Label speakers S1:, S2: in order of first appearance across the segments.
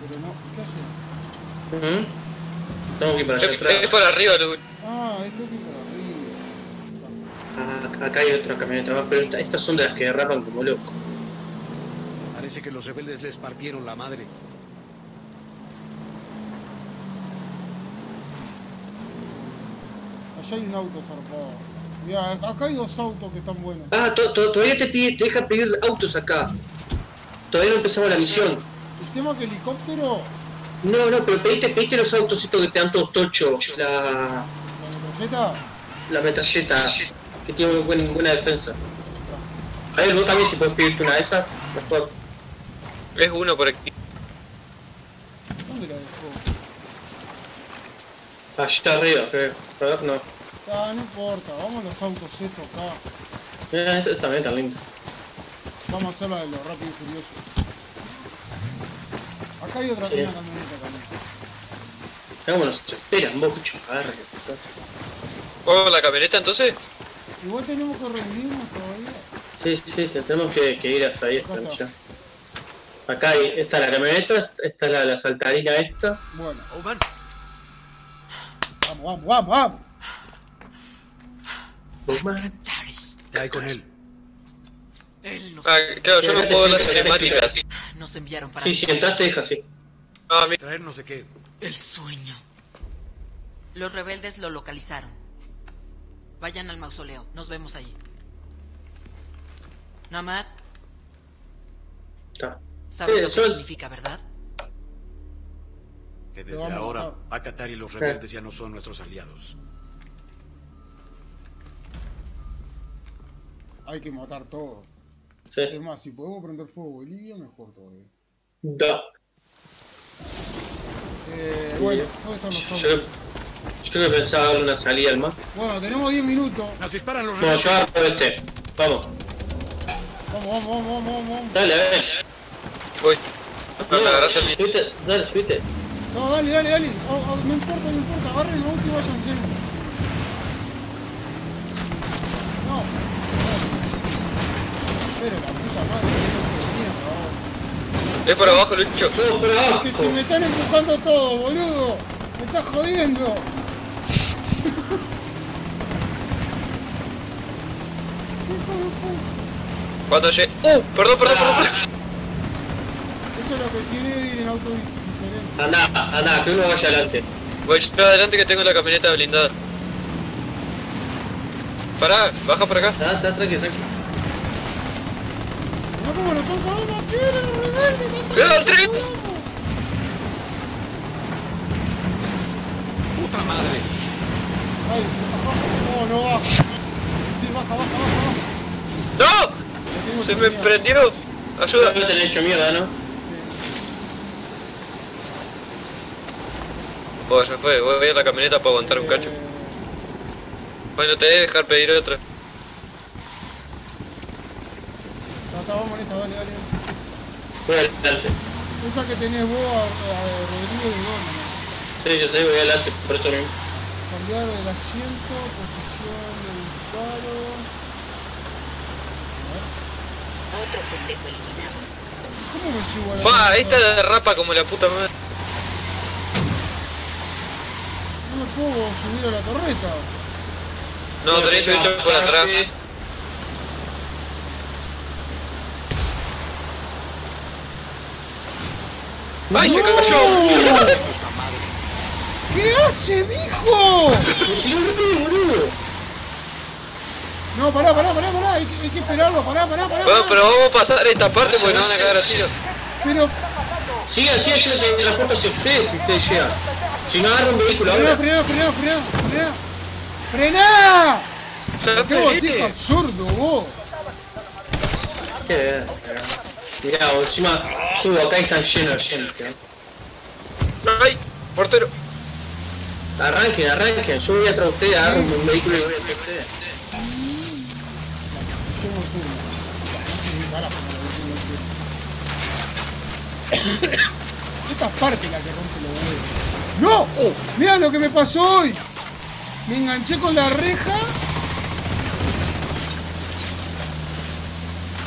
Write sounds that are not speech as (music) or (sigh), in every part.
S1: Pero no, ¿qué hace?
S2: Ujú. Tengo que ir para allá
S3: Es,
S2: atrás.
S3: es por arriba, Lu.
S1: Ah, esto es por arriba.
S2: Ah, acá- hay otra camioneta más, pero esta- estas son de las que derrapan como locos.
S4: Parece que los rebeldes les partieron la madre.
S1: Allá hay un auto zarpado. Mirá, acá hay dos autos que están buenos.
S2: Ah, to- to- todavía te, pide, te deja pedir autos acá. Todavía no empezamos la misión.
S1: El tema que helicóptero,
S2: No, no, pero pediste, pediste los autos estos que te dan todos tochos. La,
S1: la metralleta,
S2: la metralleta, que tiene muy buen- buena defensa. A ver, vos también si puedes pedirte una de esas. mejor.
S3: Es uno por aquí.
S1: ¿dónde la dejó?
S2: Allá arriba, creo. A ver, no.
S1: Ah, no importa, vamos a los autos estos acá.
S2: Mira, esta esta también está linda.
S1: Vamos a hacer la de los rápidos y furiosos. Acá hay otra
S2: Sí.
S1: una camioneta también.
S2: Vámonos, esperan, vos, cucho. Agarra, que pasó.
S3: ¿Juego la camioneta entonces?
S1: Igual tenemos que reunirnos todavía.
S2: Sí, sí, sí, tenemos que, que ir hasta ahí, hasta
S1: Acá está.
S2: allá. Acá hay, esta es la camioneta, esta es la, la saltarina esta.
S1: Bueno,
S4: Oban,
S1: vamos, vamos, vamos, vamos.
S4: ¿qué hay con él?
S5: Él nos,
S3: Ah, claro, yo no puedo ver las cinemáticas.
S5: nos enviaron para
S2: Sí, si entraste, deja así.
S3: No, a mí.
S4: Traernos de qué.
S5: el sueño. Los rebeldes lo localizaron. Vayan al mausoleo. Nos vemos allí. Namad,
S2: Está.
S5: sabes
S2: Sí,
S5: lo que significa, ¿verdad?
S4: Que desde
S1: a
S4: ahora,
S1: matar.
S4: Akatar y los rebeldes ya no son nuestros aliados.
S1: Hay que matar todo.
S2: Sí.
S1: Es más, si podemos prender fuego Bolivia, mejor todavía.
S2: Da.
S1: Eh, bueno, ¿dónde están los
S2: Yo,
S1: autos?
S2: yo que pensaba darle una salida al mar.
S1: Bueno, tenemos 10 minutos.
S4: Nos disparan los
S2: No, yo agarro este. Vamos.
S1: Vamos, vamos, vamos, vamos, vamos, vamos.
S2: Dale, a ver.
S3: Voy. No,
S2: subite, dale, subite.
S1: No, dale, dale, dale. Oh, oh, no importa, no importa. Agarren el auto y váyanse. No. Pero la puta madre.
S3: Es por abajo, Lucho.
S2: No, por
S1: Es
S2: abajo.
S1: que si me están empujando todo, boludo. Me estás jodiendo.
S3: Cuando llegue. ¡Uh! Perdón, perdón, perdón. perdón.
S1: Eso es lo que tiene ir en auto diferente.
S2: Andá, andá, que uno vaya adelante.
S3: Voy yo adelante que tengo la camioneta blindada. Pará, baja por acá.
S2: Ah, está tranqui, tranqui.
S1: No como lo están cagando a piedra, los rebeldes. están
S3: ¡Cuidado, el tren!
S4: ¡Puta madre!
S1: Ay. No, no baja. Sí, baja, baja, baja, baja.
S3: ¡No! Se me prendió. Ayuda.
S2: No te he hecho mierda, ¿no?
S3: Oh, ya fue. Voy a la camioneta para aguantar un cacho. Bueno, te voy a dejar pedir otra.
S1: Acá vamos en esta, dale, dale.
S2: Voy adelante.
S1: Esa que tenés vos a, a Rodrigo y vos, nomás.
S2: Sí, yo sé, voy adelante, por eso mismo.
S1: Cambiar el asiento, posición de disparo.
S6: Otro pendejo eliminado.
S1: ¿Cómo me subo a la
S3: Pa, esta derrapa como la puta madre.
S1: No me puedo subir a la torreta.
S3: No, tenés que subirte por atrás. ¡Ay, se cayó!
S1: ¿Qué hace, mijo? No, pará, pará, pará, pará. Hay que, hay que esperarlo, pará, pará, pará.
S3: Bueno, pero vamos a pasar esta parte porque no van a cagar a tiro.
S1: Pero,
S2: Siga, siga, yo se la puerta hacia ustedes si ustedes llegan. Si no agarra un vehículo
S1: frená,
S2: ahora.
S1: frená, frená, frená, frená. ¡Frená! ¡Qué absurdo, vos!
S2: Qué. Mirá, encima acá están llenos de gente. ¿eh?
S3: ¡Ay! ¡Portero!
S2: Arranquen, arranquen. Yo voy atrás de ustedes, agarro un vehículo y voy atrás de ustedes.
S1: Esta parte es la que rompe los huevos. ¡No! ¡Mira lo que me pasó hoy! Me enganché con la reja.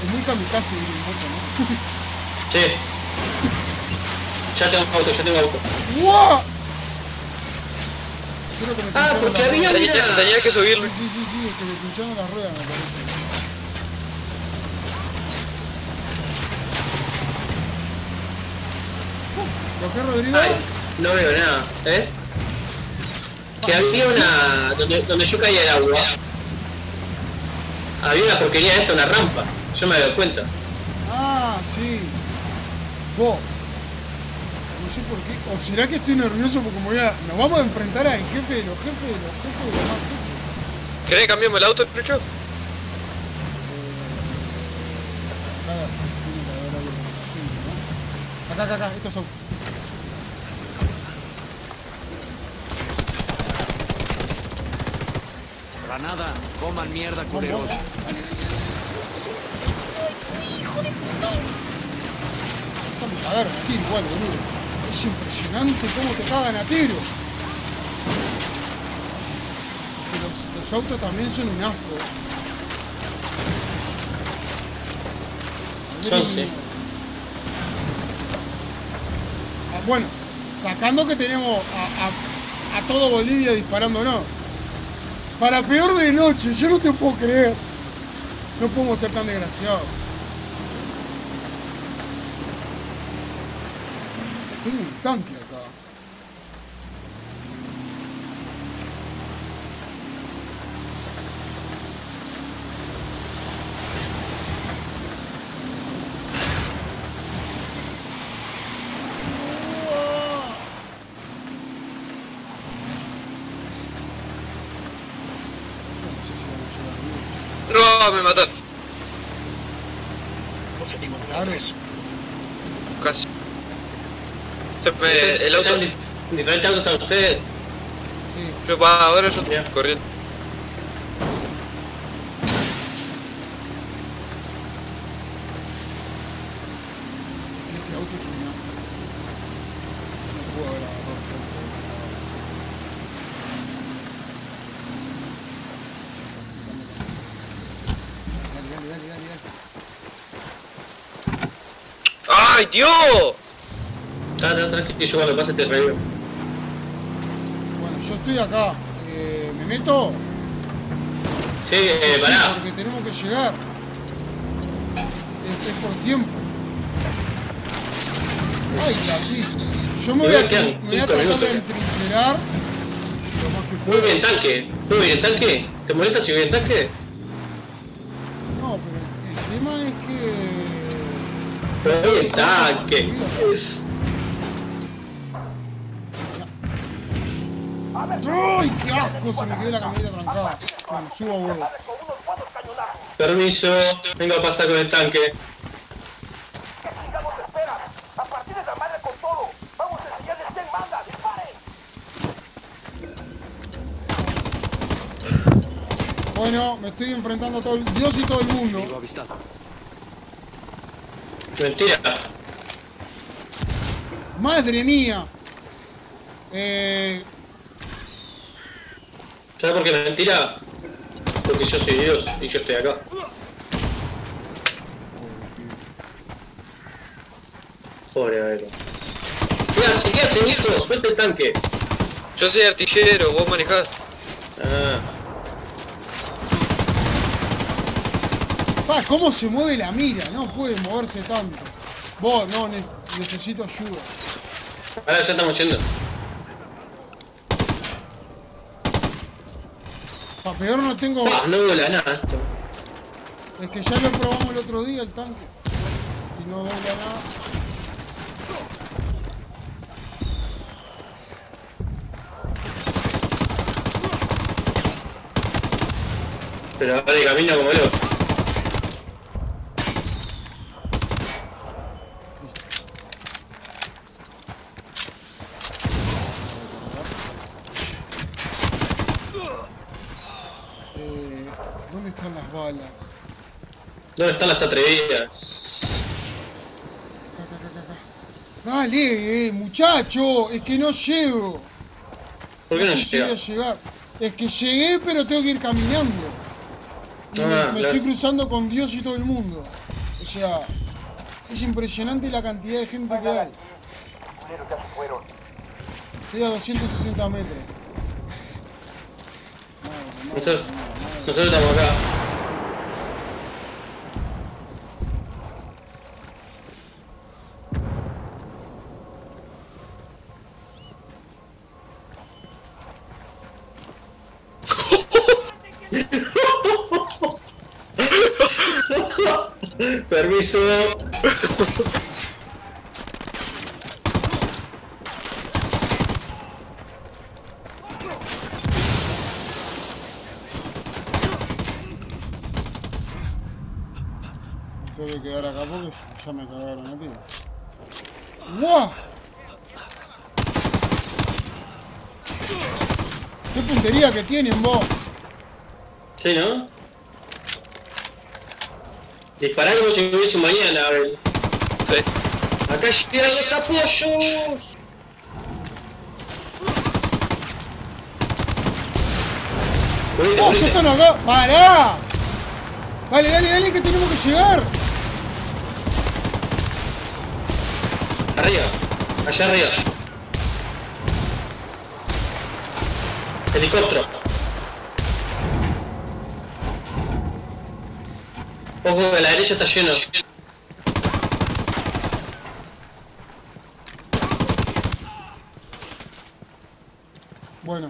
S1: Es muy kamikaze ir en moto, ¿no? (laughs)
S2: Sí. Ya tengo auto, ya tengo auto.
S1: ¡Wow! Creo que me
S2: Ah, porque había.
S3: Tenía, tenía que subirle.
S1: Sí, sí, sí, sí, es que me pincharon las ruedas, me parece. Uh, ¿Lo que Rodrigo?
S2: Ay, no veo nada, ¿eh? Que había una... Donde, donde yo caía el agua. Había una porquería de esta, una rampa. Yo me doy cuenta.
S1: Ah, sí. Vos. No sé por qué. ¿O será que estoy nervioso porque me voy a... nos vamos a enfrentar al jefe de los jefes de los jefes de los más jefes?
S3: ¿Querés que cambiemos el auto, Lucho?
S1: Eh, acá, tiene que haber algo gente, ¿no? Acá, acá, acá, estos son.
S4: Granada, coman mierda, culeros.
S1: Ver, a tiro igual, boludo. Es impresionante cómo te cagan a tiro. Los, los autos también son un asco.
S2: Sí.
S1: Ah, bueno, sacando que tenemos a, a- a todo Bolivia disparándonos. Para peor de noche, yo no te puedo creer. No podemos ser tan desgraciados. Tengo un tanque acá. No
S3: me mataron.
S4: Objetivo número
S1: Claro.
S4: 3.
S3: Casi. Se me- el auto.
S2: Están di- En diferentes autos están ustedes.
S1: Sí.
S3: Yo, va, ahora yo estoy corriendo.
S1: que este auto es una... No puedo haber agarrado Dale, dale, dale, dale, dale.
S3: ¡Ay, Dios!
S2: Está, tranquilo, yo cuando pase te revivo.
S1: Bueno, yo estoy acá. Eh, ¿Me meto?
S2: Sí, eh, pará.
S1: porque tenemos que llegar. Es, es por tiempo. Ay, aquí. Yo me voy a,
S2: Me
S1: voy a tratar de lo más que
S2: Muy bien, tanque. Muy bien, tanque. ¿Te molesta si voy en tanque?
S1: No, pero el, tema es que...
S2: Muy bien, tanque.
S1: ¡Ay, qué asco! Se me quedó la camioneta trancada. Bueno, subo huevo.
S2: Permiso. Vengo a pasar con el tanque.
S1: Bueno, me estoy enfrentando a todo el Dios y todo el mundo.
S2: Mentira.
S1: ¡Madre mía! Eh,
S2: ¿Sabes por qué mentira? Porque yo soy Dios y yo estoy acá. Pobre Aero. Quédate, quédate, hijo. Suelta el tanque.
S3: Yo soy artillero, vos manejás.
S2: Ah.
S1: pa, ¿cómo se mueve la mira? No puede moverse tanto. Vos, no, ne- necesito ayuda.
S2: Ahora ya estamos yendo.
S1: Peor no tengo...
S2: Ah, no dobla nada esto.
S1: Es que ya lo probamos el otro día, el tanque. Y no dobla nada.
S2: Pero va de camino como loco.
S1: Eh, ¿Dónde están las balas?
S2: ¿Dónde están las atrevidas?
S1: Dale, eh, muchacho, es que no llego.
S2: ¿Por qué no
S1: sé si voy a
S2: llega?
S1: llegar. Es que llegué, pero tengo que ir caminando. Y me,
S2: Ah,
S1: me
S2: claro.
S1: estoy cruzando con Dios y todo el mundo. O sea, es impresionante la cantidad de gente que hay. Estoy a 260 metros. Madre, madre,
S2: Nosotros,
S1: madre.
S2: nosotros estamos acá. Permiso.
S1: Tengo que quedar acá porque ya me cagaron a tiro. ¡Wow! ¡Qué puntería que tienen vos!
S2: Sí, ¿no? Disparar como si hubiese un mañana, Abel.
S3: Sí.
S2: Acá llegan los apoyos.
S1: ¡Oh, ya están acá! ¡Pará! Dale, dale, dale, que tenemos que llegar.
S2: Arriba, allá arriba. Helicóptero. Ojo, que la derecha está lleno.
S1: Bueno,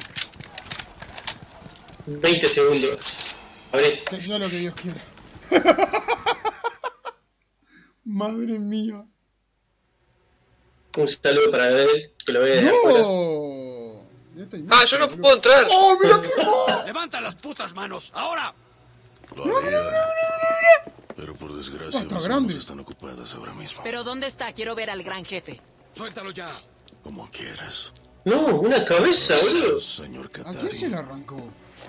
S2: 20 segundos. Abrí.
S1: que sea lo que Dios quiera. (laughs) Madre mía.
S2: Un saludo para él, que lo ve de afuera.
S1: ¡No!
S3: Ah, yo no puedo entrar.
S1: ¡Oh, mira qué (laughs)
S4: ¡Levanta las putas manos! ¡Ahora!
S7: Lo haría, Pero por desgracia,
S1: Está
S7: mis
S1: grande.
S7: manos están ocupadas ahora mismo.
S5: Pero ¿dónde está? Quiero ver al gran jefe.
S4: ¡Suéltalo ya!
S7: Como quieras.
S2: No, una cabeza, boludo.
S7: Señor
S1: ¿A quién
S7: Katari.
S1: se le arrancó?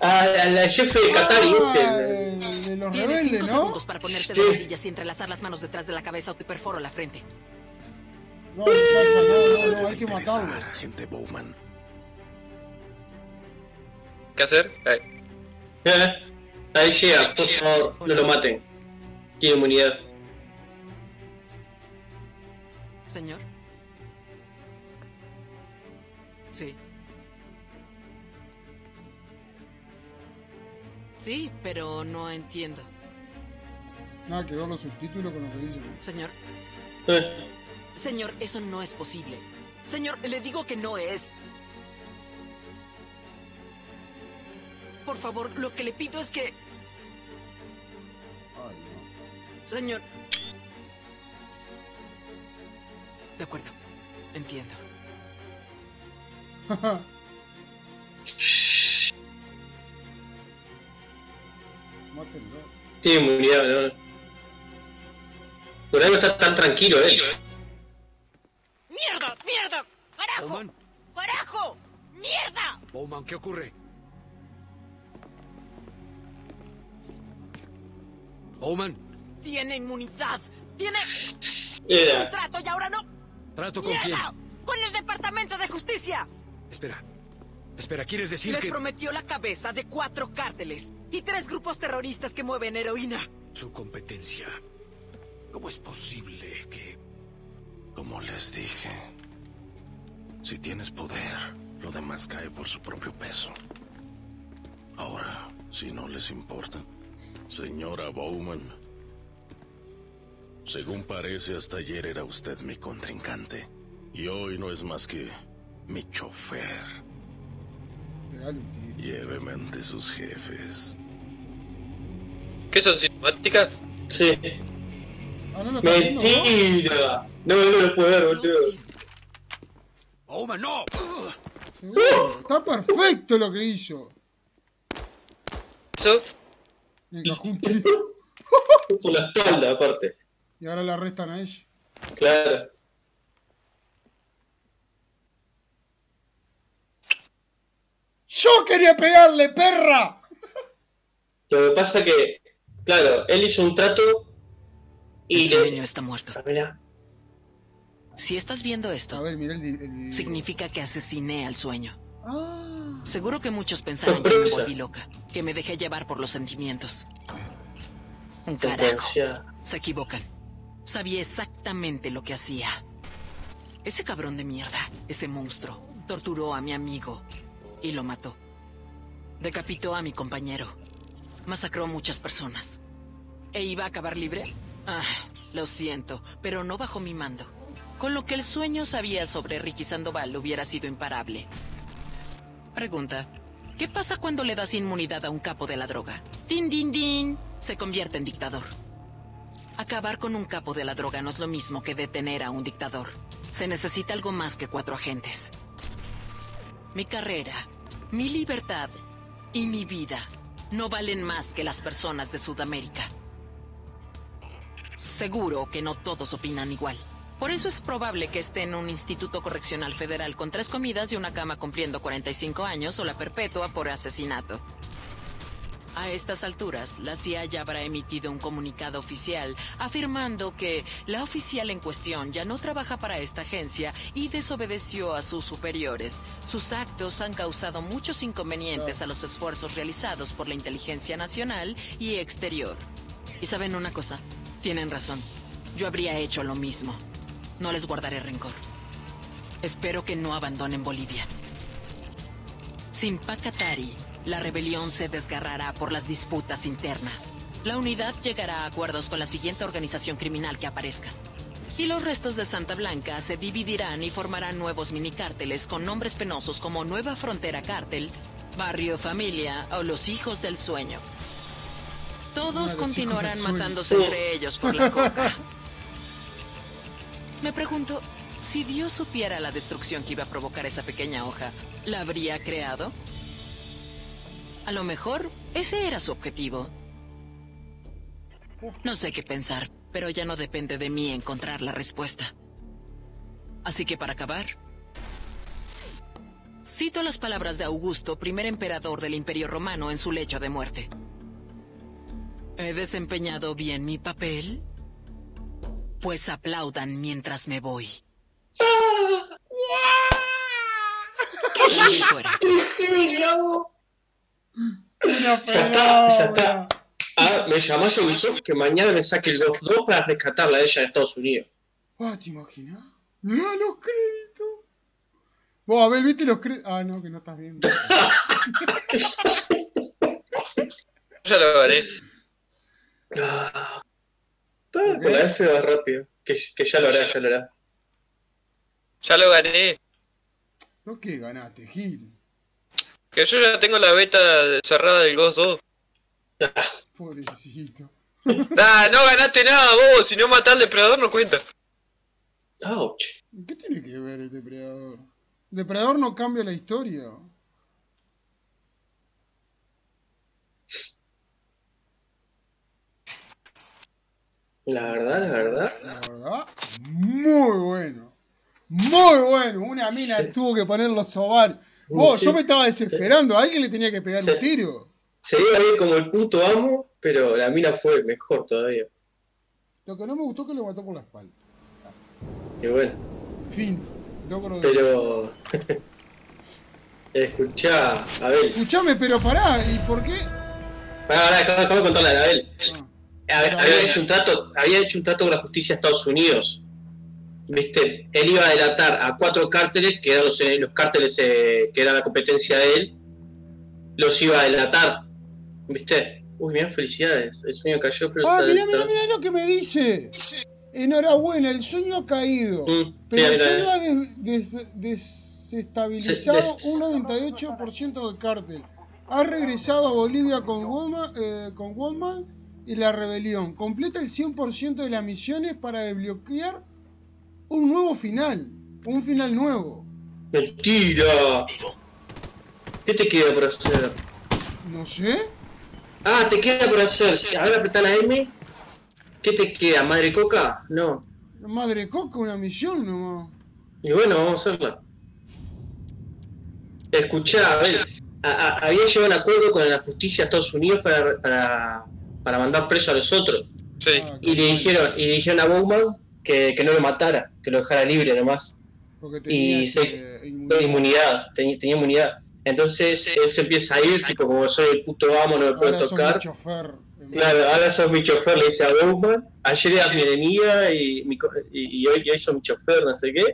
S2: Al jefe de Qatari,
S1: Ah,
S2: este.
S1: el de los
S5: Tienes
S1: rebeldes,
S5: cinco
S1: ¿no?
S5: segundos para ponerte
S2: Sí.
S5: de rodillas y entrelazar las manos detrás de la cabeza o te perforo la frente.
S1: No, no, no, no, hay que matarlo.
S7: Agente Bowman.
S3: ¿Qué hacer? Eh,
S2: Eh, Ahí llega, por favor, no lo maten. Tiene inmunidad.
S5: Señor. Sí. Sí, pero no entiendo.
S1: Nada que ver los subtítulos con lo que dicen.
S5: Señor.
S2: Eh,
S5: Señor, eso no es posible. Señor, le digo que no es. Por favor, lo que le pido es que... Señor. De acuerdo. Entiendo.
S1: Mátenlo.
S2: tiene inmunidad, no, no. Por algo está tan tranquilo, eh.
S5: ¡Mierda! ¡Mierda! ¡Carajo!
S4: Bowman,
S5: ¡Carajo! ¡Mierda!
S4: Bowman, ¿qué ocurre? Bowman,
S5: Tiene inmunidad. Tiene
S2: Era.
S5: un trato y ahora no.
S4: ¿trato con quién?
S5: Con el Departamento de Justicia.
S4: Espera. Espera, ¿quieres decir
S5: Les
S4: que
S5: prometió la cabeza de cuatro cárteles y tres grupos terroristas que mueven heroína.
S4: su competencia? ¿Cómo es posible que...
S7: Como les dije, si tienes poder, lo demás cae por su propio peso. Ahora, si no les importa, señora Bowman, según parece hasta ayer era usted mi contrincante y hoy no es más que mi chofer. Lléveme ante sus jefes.
S3: ¿Qué son cinemáticas?
S2: Sí.
S1: Ah, no lo está viendo, ¿no?
S2: Mentira. No, no lo puedo ver, boludo.
S4: Bowman, no!
S1: Está perfecto lo que hizo.
S3: ¿Eso?
S1: Me encajó un. (laughs)
S2: Por la espalda, aparte.
S1: Y ahora la arrestan a ella.
S2: Claro.
S1: ¡Yo quería pegarle, perra!
S2: Lo que pasa que, claro, él hizo un trato
S5: El
S2: y
S5: sueño
S2: le...
S5: está muerto.
S2: Ah, mirá.
S5: Si estás viendo
S1: A
S5: esto,
S1: ver, mira el, el
S5: significa que asesiné al sueño.
S1: Ah.
S5: Seguro que muchos pensaron que me volví loca, que me dejé llevar por los sentimientos. Un carajo. Se equivocan. Sabía exactamente lo que hacía. Ese cabrón de mierda, ese monstruo, torturó a mi amigo y lo mató. Decapitó a mi compañero. Masacró a muchas personas. ¿E iba a acabar libre? Ah, lo siento, pero no bajo mi mando. Con lo que el sueño sabía sobre Ricky Sandoval hubiera sido imparable. Pregunta. ¿Qué pasa cuando le das inmunidad a un capo de la droga? Din, din, din. Se convierte en dictador. Acabar con un capo de la droga no es lo mismo que detener a un dictador. Se necesita algo más que cuatro agentes. Mi carrera, mi libertad y mi vida no valen más que las personas de Sudamérica. Seguro que no todos opinan igual. Por eso es probable que esté en un instituto correccional federal con tres comidas y una cama cumpliendo 45 años o la perpetua por asesinato. A estas alturas, la CIA ya habrá emitido un comunicado oficial afirmando que la oficial en cuestión ya no trabaja para esta agencia y desobedeció a sus superiores. Sus actos han causado muchos inconvenientes a los esfuerzos realizados por la inteligencia nacional y exterior. ¿Y saben una cosa? Tienen razón. Yo habría hecho lo mismo. No les guardaré rencor. Espero que no abandonen Bolivia. Sin Pacatari, la rebelión se desgarrará por las disputas internas. La unidad llegará a acuerdos con la siguiente organización criminal que aparezca. Y los restos de Santa Blanca se dividirán y formarán nuevos minicárteles con nombres penosos como Nueva Frontera Cártel, Barrio Familia o Los Hijos del Sueño. Todos continuarán matándose entre ellos por la coca. (laughs) Me pregunto, si Dios supiera la destrucción que iba a provocar esa pequeña hoja, ¿la habría creado? A lo mejor ese era su objetivo. No sé qué pensar, pero ya no depende de mí encontrar la respuesta. Así que para acabar, cito las palabras de Augusto, primer emperador del Imperio Romano en su lecho de muerte. ¿He desempeñado bien mi papel? Pues aplaudan mientras me voy. Ahí fuera.
S1: Una
S2: Ya está, ya está. Ah, me llamás a Ubisoft que mañana me saque el 2 para rescatarla a ella de Estados Unidos.
S1: Ah, ¿te imaginas? Mirá los créditos. Vos, Abel, ¿viste los créditos? Ah, no, que no estás viendo. (laughs)
S3: Ya lo haré.
S2: Ah, con la F va rápido. Que, que ya lo hará, ya lo hará.
S3: Ya lo gané.
S1: No que ganaste, Gil.
S3: Que yo ya tengo la beta cerrada del Ghost 2.
S1: Pobrecito.
S3: Nah, no ganaste nada vos. Si no matás al depredador no cuenta.
S2: Ouch.
S1: ¿Qué tiene que ver el depredador? El depredador no cambia la historia.
S2: La verdad, la verdad.
S1: La verdad, muy bueno. Muy bueno. Una mina
S2: Sí.
S1: tuvo que poner los ovarios. Vos,
S2: Sí,
S1: yo me estaba desesperando. A alguien le tenía que pegar un tiro.
S2: Se iba bien como el puto amo, pero la mina fue mejor todavía.
S1: Lo que no me gustó es que lo mató por la espalda.
S2: Y bueno,
S1: Fin. Logro de...
S2: pero. (laughs) Escuchá, Abel.
S1: Escuchame, pero pará. ¿Y por qué?
S2: Pará, pará, acabo, de contarle a Abel.
S1: Ah,
S2: Había, había hecho un trato, había hecho un trato con la justicia de Estados Unidos. Viste, él iba a delatar a cuatro cárteles, que eran los, los cárteles eh, que eran la competencia de él, los iba a delatar. ¿Viste? Uy, bien, felicidades. El sueño cayó, pero.
S1: Ah, mirá, mirá, mirá lo que me dice. Enhorabuena, el sueño ha caído.
S2: Mm,
S1: Pero solo ha des- des- desestabilizado
S2: Des-
S1: un 98% del cártel. Ha regresado a Bolivia con Woman, eh, con Woman y la rebelión. Completa el 100% de las misiones para desbloquear un nuevo final. Un final nuevo.
S2: Mentira. ¿Qué te queda por hacer?
S1: No sé.
S2: Ah, te queda por hacer. A ver, apretá la M. ¿Qué te queda? ¿Madre coca? No.
S1: Madre coca, una misión nomás.
S2: Y bueno, vamos a hacerla. Escuchá, a ver, a- a- había llegado un acuerdo con la justicia de Estados Unidos para, para, para mandar preso a los otros.
S3: Sí.
S1: Ah,
S2: Y le dijeron, y le dijeron a Bowman que, que no lo matara, que lo dejara libre nomás.
S1: Porque tenía
S2: y se-
S1: este, inmunidad.
S2: Inmunidad, tenía, tenía inmunidad. Entonces él se empieza a ir, tipo como soy el puto amo, no me puedo
S1: Ahora sos
S2: tocar.
S1: mi chofer.
S2: Claro, ahora sos mi chofer, le dice a Bowman. Ayer eras mi enemiga y, mi co- y, y hoy, y hoy sos mi chofer, no sé qué.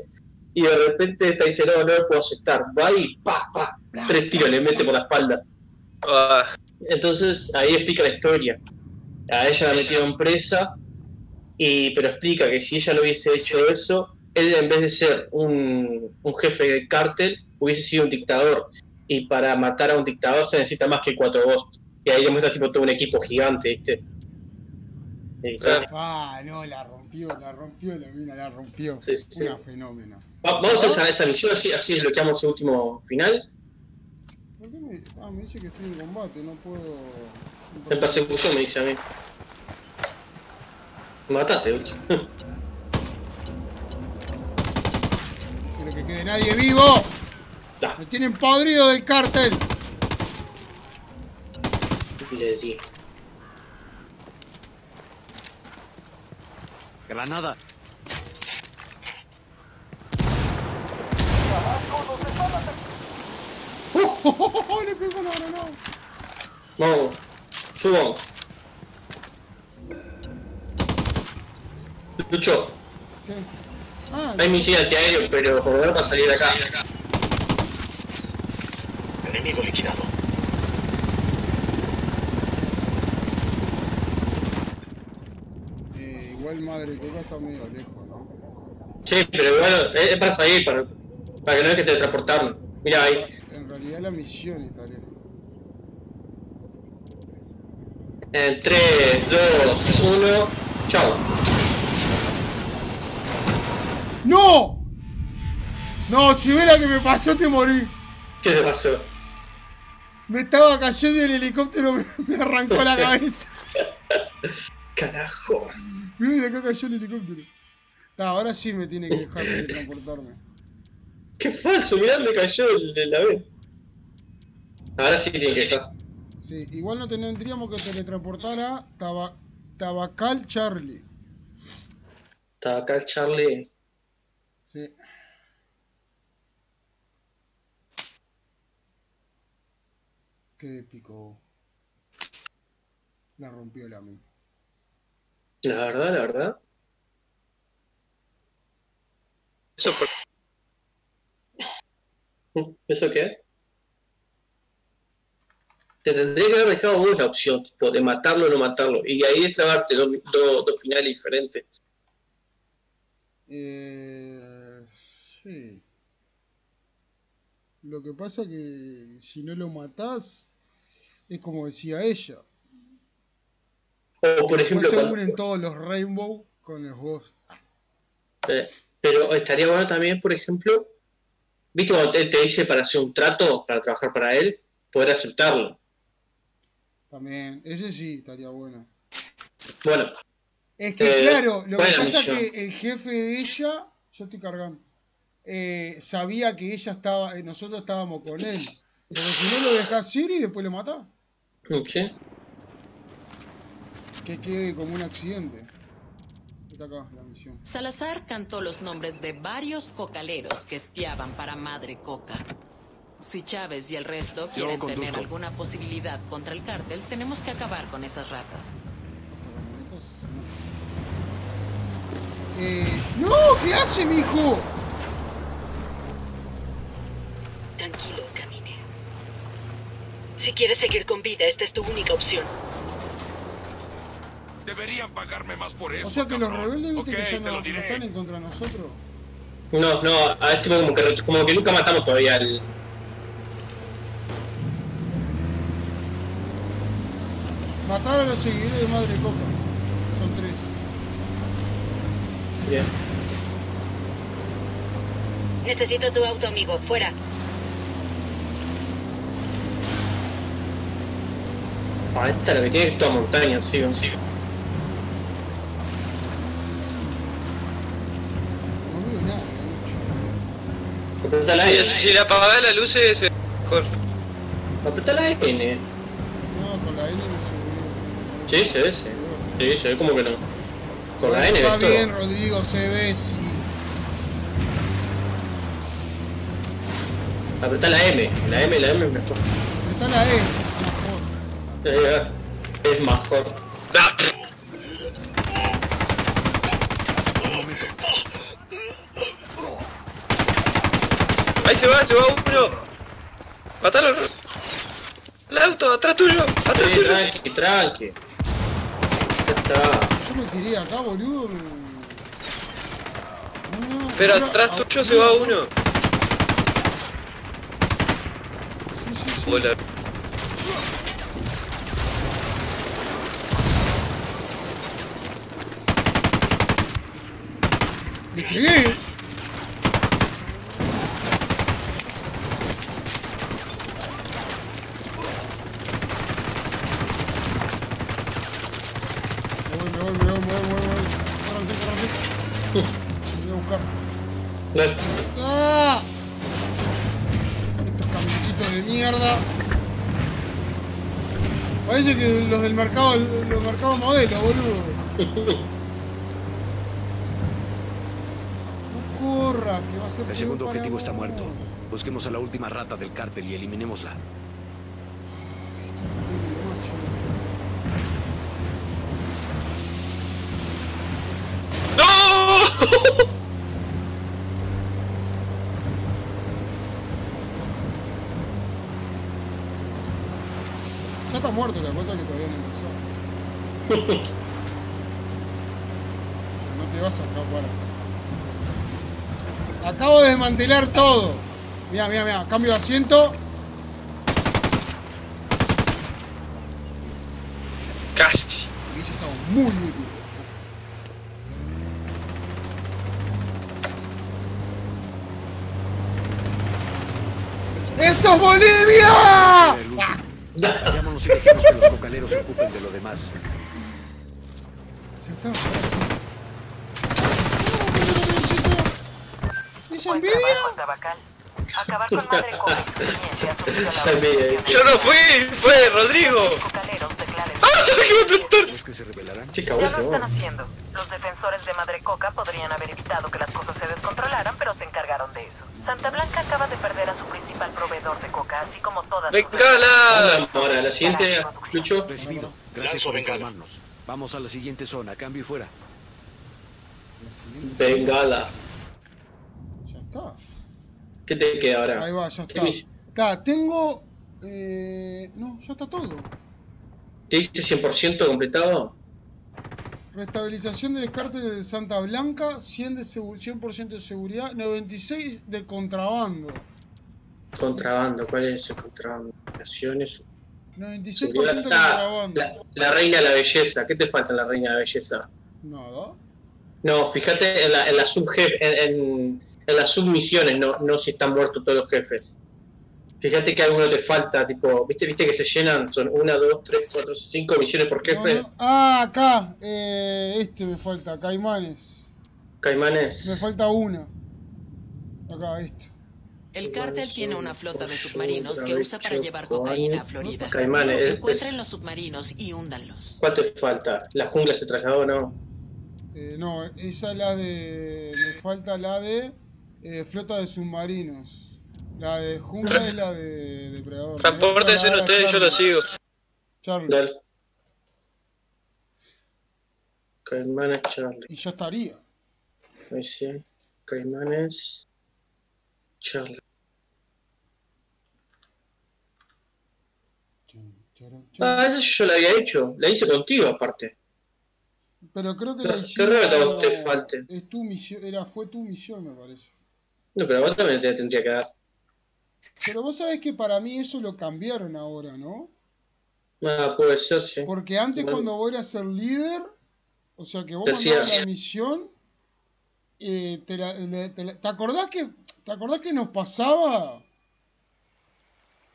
S2: Y de repente está dice, no, no lo puedo aceptar. Va y pa, pa, tres tiros le mete por la espalda.
S3: Ah,
S2: Entonces ahí explica la historia. A ella la metieron presa, y, pero explica que si ella no hubiese hecho eso, él en vez de ser un, un jefe de cártel, hubiese sido un dictador. Y para matar a un dictador se necesita más que cuatro votos. Y ahí demuestra tipo todo un equipo gigante, ¿viste?
S1: Ah, no, la rompió, la rompió la mina, la rompió.
S2: Sí, sí, sí.
S1: Una fenómeno.
S2: Va- Vamos a esa, esa misión, así, así desbloqueamos el último final.
S1: ¿Por qué me.? Ah, me dice que estoy en combate, no puedo. no puedo-
S2: En persecución me dice a mí. Matate, último. (laughs)
S1: Quiero que quede nadie vivo.
S2: Da,
S1: Me tienen podrido del cártel.
S2: le di.
S4: Granada. (laughs)
S1: Le pegó la granada.
S2: Vamos, subamos. Lucho,
S1: ¿Qué? Ah,
S2: hay misil antiaéreo, pero por lo menos para salir de acá.
S4: Enemigo liquidado.
S1: eh, igual madre coca está medio lejos, ¿no?
S2: Sí, pero igual es es para salir, para, para que no hay que teletransportarnos. Mira ahí.
S1: En realidad la misión está lejos.
S2: En 3, 2, 1, chao.
S1: ¡No! No, si ves la que me pasó te morí.
S2: ¿Qué te pasó?
S1: Me estaba cayendo y el helicóptero me, (laughs) me arrancó la cabeza. (laughs)
S2: Carajo.
S1: Mira, acá cayó el helicóptero. Ah, ahora sí me tiene que dejar de transportarme.
S2: Qué falso, mirá dónde cayó el, el avión. Ahora sí tiene que estar.
S1: Sí, igual no tendríamos que teletransportar a Taba- Tabacal Charlie.
S2: El Charlie.
S1: Sí. Qué épico. La rompió la mí.
S2: La verdad, la verdad.
S3: eso por...
S2: ¿Eso qué? Te tendría que haber dejado vos la opción, tipo, de matarlo o no matarlo. Y ahí es trabarte dos, dos, dos finales diferentes.
S1: Eh, sí. Lo que pasa que si no lo matás, es como decía ella.
S2: O por ejemplo,
S1: se
S2: cuando-
S1: unen todos los Rainbow con el boss.
S2: eh, pero estaría bueno también, por ejemplo, ¿viste cuando él te dice para hacer un trato, para trabajar para él, poder aceptarlo?
S1: También, ese sí estaría bueno.
S2: Bueno,
S1: Es que
S2: Eh,
S1: claro, lo que pasa es que el jefe de ella, yo estoy cargando, eh, sabía que ella estaba, nosotros estábamos con él. Pero si no lo dejás ir y después lo matás,
S2: ¿sí?
S1: que quede como un accidente. Está acá la misión.
S5: Salazar cantó los nombres de varios cocaleros que espiaban para Madre Coca. Si Chávez y el resto quieren tener alguna posibilidad contra el cártel, tenemos que acabar con esas ratas.
S1: Eh, ¡No! ¿Qué hace, mijo?
S6: Tranquilo. Si quieres seguir con vida, esta es tu única opción.
S7: Deberían pagarme más por eso.
S1: O sea que los rebeldes, viste
S7: Ok,
S1: que ya no,
S7: lo
S1: no están en contra de nosotros.
S2: No, no, a este como que, como que nunca matamos todavía al...
S1: Matar a los seguidores de Madre Coca. Son tres.
S2: Bien.
S6: Necesito tu auto, amigo. Fuera.
S2: Ah, esta es la que tiene que toda montaña, sí, sí.
S1: No veo nada, mucho.
S2: Apretá la N.
S3: si le apagás las luces, es mejor.
S2: Apretá la N.
S1: No, con la N no se ve.
S2: Sí, se ve, sí. Sí, se ve como que no. Con la N
S1: Está bien, Rodrigo, se ve, sí.
S2: Apretá la M. La M, la M es mejor.
S1: Está la E.
S2: Eh, Es mejor.
S3: Ah, pff, se va, se va uno. Matalo. El auto, atrás tuyo, atrás
S2: Sí,
S3: tuyo.
S2: tranqui, tranqui.
S1: Yo me tiré acá, boludo. No,
S3: Pero atrás tuyo se va uno.
S1: Sí, sí, sí.
S3: Hola.
S1: Le pegué. Me voy, me voy, me voy, me voy, me voy, me voy. Córranse, córranse. Me voy a buscar.
S2: Dale.
S1: ¡Ah! Estos camioncitos de mierda. Parece que los del mercado, los del mercado modelo, boludo. No corra, que va a ser
S4: El segundo
S1: para
S4: objetivo está muerto. Busquemos a la última rata del cártel y eliminémosla.
S3: ¡No!
S1: Ya está muerto, la cosa que todavía no empezó. (laughs) No te vas a escapar. Acabo de desmantelar todo. Mira, mira, mira. Cambio de asiento.
S3: Casi.
S1: Eso estaba muy útil. ¡Esto es Bolivia! Ah,
S4: Vayámonos y dejemos que los cocaleros se ocupen de lo demás.
S1: ya está, ¿Esa
S6: Buen
S1: envidia?
S6: Acabar con Madre (laughs) la organización
S3: Yo no fui, fue Rodrigo. ¡Ah! (laughs) ¡Que me aplastar!
S4: ¿Cómo es que se revelarán?
S2: Qué
S6: Ya lo están haciendo. Los defensores de Madre Coca podrían haber evitado que las cosas se descontrolaran, pero se encargaron de eso. Santa Blanca acaba de perder a su principal proveedor de coca, así como todas sus
S3: ¡Bengala!
S2: Ahora, la siguiente, Lucho.
S4: Recibido. Gracias por informarnos. Vamos a la siguiente zona. Cambio y fuera.
S1: La.
S2: Bengala. ¿Qué te queda ahora?
S1: Ahí va, ya
S2: ¿Qué
S1: está. Acá, tengo. Eh, no, ya está todo.
S2: ¿Te dice 100% completado?
S1: Restabilización del cártel de Santa Blanca, 100%, de, segu- 100 de seguridad, 96 de contrabando.
S2: Contrabando, ¿cuál es ese contrabando? Naciones.
S1: 96%
S2: seguridad.
S1: de
S2: Ah,
S1: contrabando.
S2: la, la reina de la belleza. ¿Qué te falta en la reina de la belleza?
S1: Nada.
S2: No, fíjate en la, en la subjef- en, en- en las submisiones, no, no si están muertos todos los jefes. Fíjate que alguno te falta, tipo, ¿viste, viste que se llenan? Son una, dos, tres, cuatro, cinco misiones por
S1: No,
S2: jefe.
S1: no. Ah, acá. Eh, este me falta, Caimanes.
S2: Caimanes.
S1: Me falta una. Acá, este.
S5: El cártel tiene una flota de submarinos que usa para llevar cocaína a Florida.
S2: Caimanes, es-
S5: Encuentren los submarinos y húndanlos.
S2: ¿Cuál te falta? ¿La jungla se trasladó o no?
S1: Eh, no, esa es la de. Me falta la de. Eh, flota de submarinos. La de jungla es la de depredador. La de
S3: ustedes, yo lo
S1: Charlie.
S3: sigo.
S1: Charlie.
S2: Dale. Caimanes Charlie.
S1: Y ya estaría.
S2: Ahí sí. Caimanes Charlie. Ah, esa yo la había hecho. La hice contigo aparte.
S1: Pero creo que la
S2: qué
S1: hicimos.
S2: raro que a
S1: como-
S2: falte.
S1: Es tu misión, era, fue tu misión, me parece.
S2: No, pero a vos también te tendría que dar.
S1: Pero vos sabés que para mí eso lo cambiaron ahora, ¿no?
S2: Ah, puede ser, sí.
S1: Porque antes
S2: Bueno.
S1: cuando vos eras ser líder, o sea que vos mandabas la misión, eh, te, la- le- te la- ¿te acordás que te acordás que nos pasaba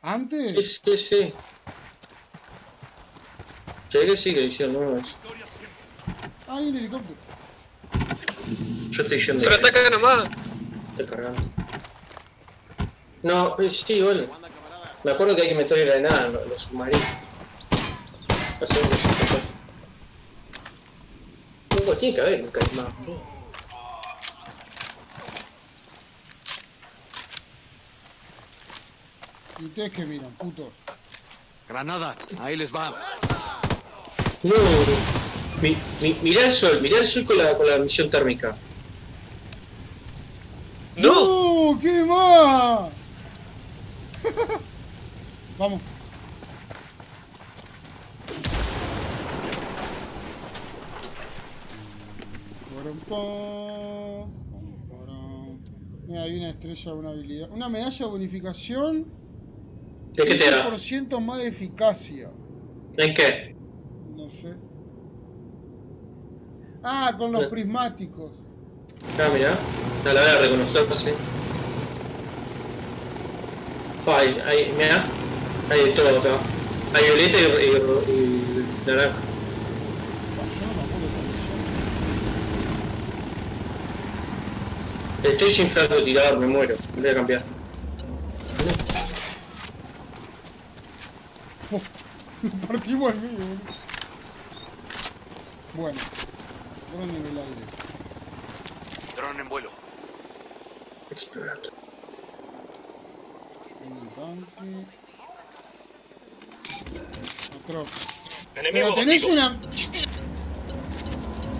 S1: antes?
S2: Sí, sí, sí. Sí, que sí, que lo hicieron, no, es-
S1: Ah, hay un helicóptero.
S2: Yo estoy yendo.
S3: Pero ataca nomás.
S2: Estoy cargando. No, pues sí, bueno. Me acuerdo que hay que meterle granada los, los submarinos. No sé, no sé qué pasa. No, tiene que haber un caimán.
S1: ¿Y ustedes qué miran, putos?
S4: Granada. Ahí les va.
S2: No, mi, mi- mirá el sol, mirá el sol con la, con la misión térmica.
S3: ¡No!
S1: ¡No! (laughs) Vamos. Mira, hay una estrella, una habilidad. Una medalla de bonificación.
S2: ¿De qué te da?
S1: 100% más de eficacia.
S2: ¿En qué?
S1: No sé. Ah, con los prismáticos.
S2: Ah, mira. No la voy a reconocer, sí. Ahí, ahí, mira. Hay de todo acá. Hay violeta y, y, y naranja. Estoy sin tirador, me muero. Voy a cambiar. (laughs)
S1: Partimos al medio, Bueno, dron en el aire.
S4: Dron en vuelo.
S2: Explorando.
S1: Otro. Pero tenés una.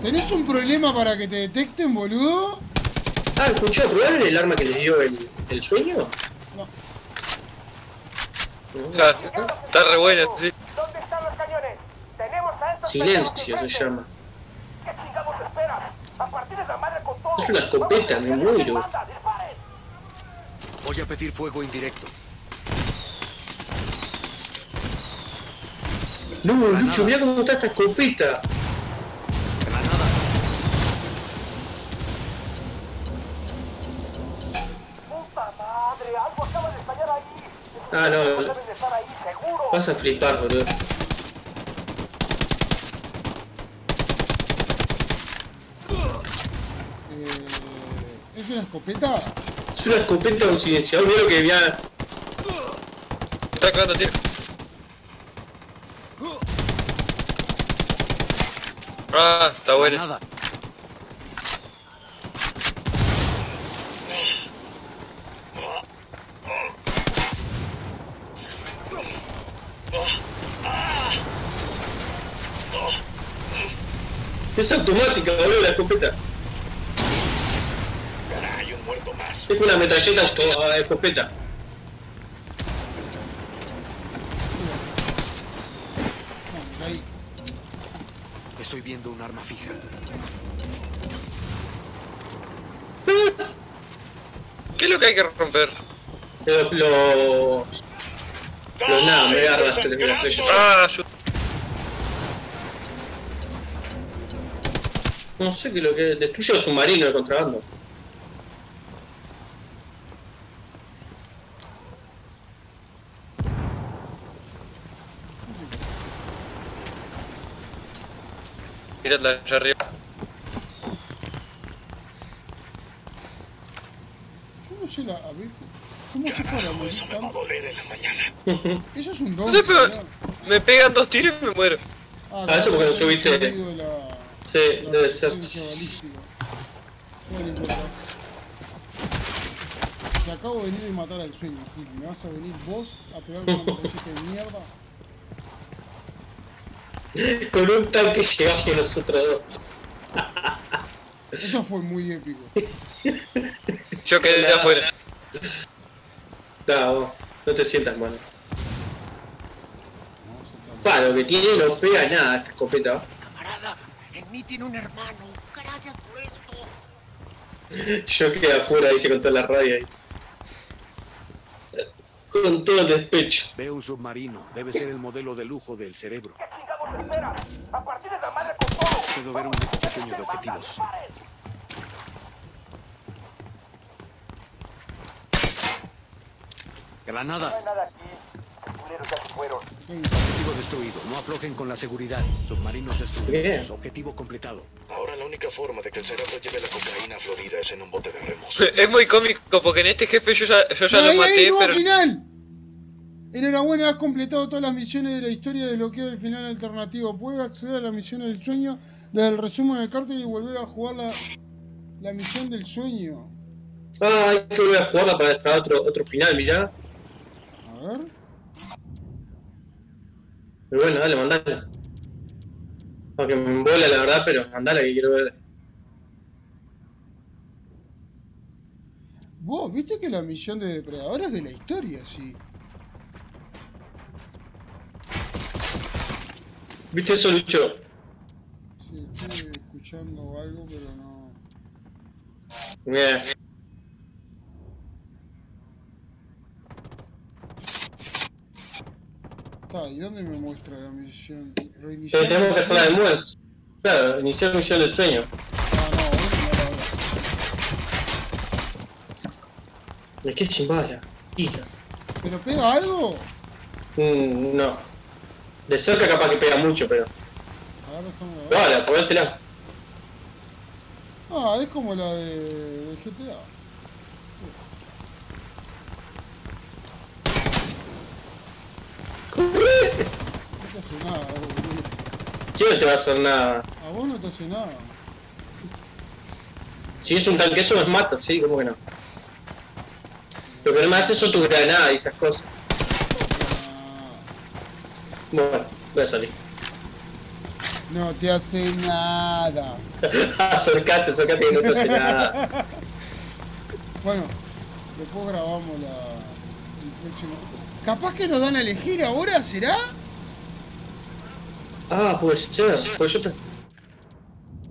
S1: ¿Tenés un problema para que te detecten, boludo?
S2: Ah, ¿escuchó probar el arma que le dio el, el sueño?
S1: No.
S3: Claro, está re buena, sí.
S6: ¿Dónde están los cañones? Tenemos a estos
S2: Silencio se llama.
S6: ¿Qué chingados esperas? A partir de la madre con todo.
S2: Es una escopeta, me muero.
S4: Pedir fuego indirecto.
S2: No, Lucho, mira cómo está esta escopeta.
S4: Granada.
S6: Puta madre, algo acaba de estallar ahí.
S2: Ah, no,
S6: Deben de estar ahí, seguro.
S2: vas a flipar, boludo.
S1: Eh, ¿Es una escopeta?
S2: Es una escopeta con silenciador, mira lo que había.
S3: Está cagando, tío. Ah, está buena.
S4: Granada.
S2: Es automática, boludo, la escopeta.
S4: Caray, un
S2: Es una metralleta auto- a escopeta.
S4: Estoy viendo un arma fija.
S3: ¿Qué es lo que hay que romper?
S2: Los. Los. Los nada, me agarras te ellos.
S3: Ah, ayuda.
S2: No sé qué es lo que. Destruye los submarinos de contrabando.
S3: Miradla allá arriba.
S1: Yo no sé la. A ver. ¿Cómo se para morir tanto?
S4: doler en la mañana. (laughs)
S1: Eso es un don.
S3: No sé, pero
S1: ¿verdad?
S3: me pegan dos tiros y me muero.
S1: Ah,
S2: Ah, eso porque lo
S1: el
S2: subiste.
S1: de la-
S2: Sí,
S1: la
S2: debe ser.
S1: Te acabo de venir de matar al sueño, Gil. ¿Me vas a venir vos a pegar con una (laughs) de mierda?
S2: Con un tanque llegamos nosotros dos.
S1: Eso fue muy épico.
S3: Yo quedé de afuera.
S2: No, vos, no te sientas mal. Pa, lo que tiene no pega nada esta escopeta.
S4: Camarada, en mí tiene un hermano. Gracias por esto.
S2: Yo quedé afuera, dice con toda la radio ahí. Con todo el despecho.
S4: Veo un submarino. Debe ser el modelo de lujo del cerebro.
S6: ¿Qué chingados esperas? A partir de la madre con todo.
S4: Puedo ver un grupo pequeño de objetivos. Granada.
S6: No hay nada aquí. Los culeros ya se fueron.
S4: Objetivo destruido. No aflojen con la seguridad. Submarinos destruidos.
S2: Bien.
S4: Objetivo completado.
S8: Ahora la única forma de que el cerebro lleve la cocaína a Florida es en un bote de remos. (laughs)
S3: Es muy cómico porque en este jefe yo ya, yo ya
S1: No,
S3: lo maté, pero.
S1: final! Enhorabuena, has completado todas las misiones de la historia de bloqueo del final alternativo. Puedes acceder a las misiones del sueño desde el resumen del cártel y volver a jugar la, la misión del sueño.
S2: Ah, hay que volver a jugarla para extraer otro, otro final, mirá.
S1: A ver.
S2: Pero bueno, dale, mandala. Aunque me embola la verdad, pero mandala que quiero ver.
S1: Vos, viste que la misión de depredador es de la historia, sí.
S2: ¿Viste eso, Lucho?
S1: Sí, estoy escuchando algo, pero no.
S2: Bien.
S1: Está, ¿y dónde me muestra la misión?
S2: Eh,
S1: Reiniciar.
S2: tenemos que hacer la de. Mues. Claro, iniciar misión del sueño.
S1: Ah, no, no hago.
S2: ¿De qué chimbala? Hija.
S1: ¿Pero pega algo?
S2: Mm, no. De cerca capaz que pega mucho, pero.
S1: A ver, déjame ver.
S2: Vale, ponértela.
S1: Ah, es como la de, de GTA.
S2: ¡Corre!
S1: No te hace nada, boludo.
S2: ¿Quién no te va a hacer nada?
S1: A vos no te hace nada.
S2: Si es un tanque, eso nos mata, sí, ¿cómo que no? Lo que no me hace son tus granadas y esas cosas. Bueno, voy a salir.
S1: no te hace nada. (laughs)
S2: acercate, acercate que no te hace nada. (laughs)
S1: Bueno, después grabamos la, el próximo. Capaz que nos dan a elegir ahora, ¿será?
S2: Ah, puede ser. Pues yo te...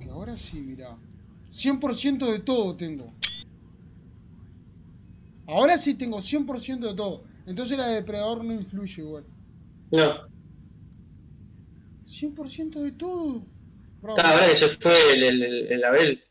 S1: Que ahora sí, mirá. 100% de todo tengo. Ahora sí tengo 100% de todo. Entonces la de depredador no influye igual.
S2: No.
S1: 100% de todo. Bravo.
S2: Ah, ahora que se fue el, el, el Abel,